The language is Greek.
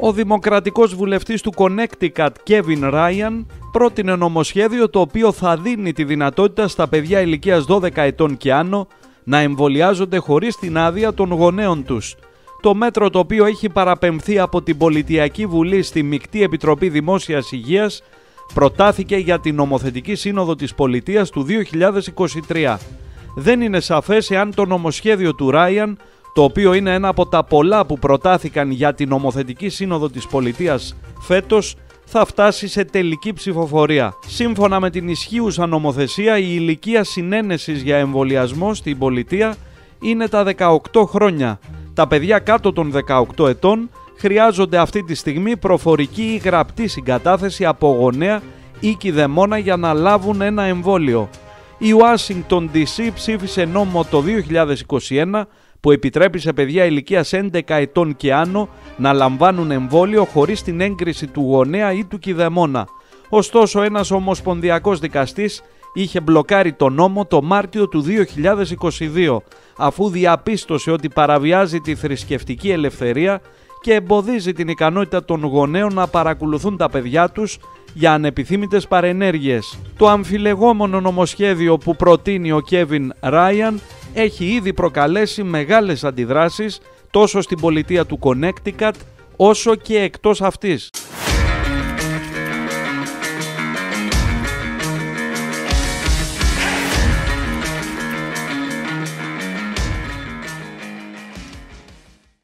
Ο δημοκρατικός βουλευτής του Connecticut Kevin Ryan πρότεινε νομοσχέδιο το οποίο θα δίνει τη δυνατότητα στα παιδιά ηλικίας 12 ετών και άνω να εμβολιάζονται χωρίς την άδεια των γονέων τους. Το μέτρο το οποίο έχει παραπεμφθεί από την Πολιτιακή Βουλή στη Μικτή Επιτροπή Δημόσιας Υγείας προτάθηκε για την νομοθετική σύνοδο της πολιτείας του 2023. Δεν είναι σαφές εάν το νομοσχέδιο του Ράιαν, το οποίο είναι ένα από τα πολλά που προτάθηκαν για την νομοθετική σύνοδο της πολιτείας φέτος, θα φτάσει σε τελική ψηφοφορία. Σύμφωνα με την ισχύουσα νομοθεσία, η ηλικία συνένεσης για εμβολιασμό στην πολιτεία είναι τα 18 χρόνια. Τα παιδιά κάτω των 18 ετών χρειάζονται αυτή τη στιγμή προφορική ή γραπτή συγκατάθεση από γονέα ή κηδεμόνα για να λάβουν ένα εμβόλιο. Η Ουάσιγκτον DC ψήφισε νόμο το 2021 που επιτρέπει σε παιδιά ηλικίας 11 ετών και άνω να λαμβάνουν εμβόλιο χωρίς την έγκριση του γονέα ή του κηδεμόνα. Ωστόσο ένας ομοσπονδιακός δικαστής είχε μπλοκάρει το νόμο το Μάρτιο του 2022 αφού διαπίστωσε ότι παραβιάζει τη θρησκευτική ελευθερία και εμποδίζει την ικανότητα των γονέων να παρακολουθούν τα παιδιά τους για ανεπιθύμητες παρενέργειες. Το αμφιλεγόμενο νομοσχέδιο που προτείνει ο Κέβιν Ράιαν έχει ήδη προκαλέσει μεγάλες αντιδράσεις τόσο στην πολιτεία του Connecticut όσο και εκτός αυτής.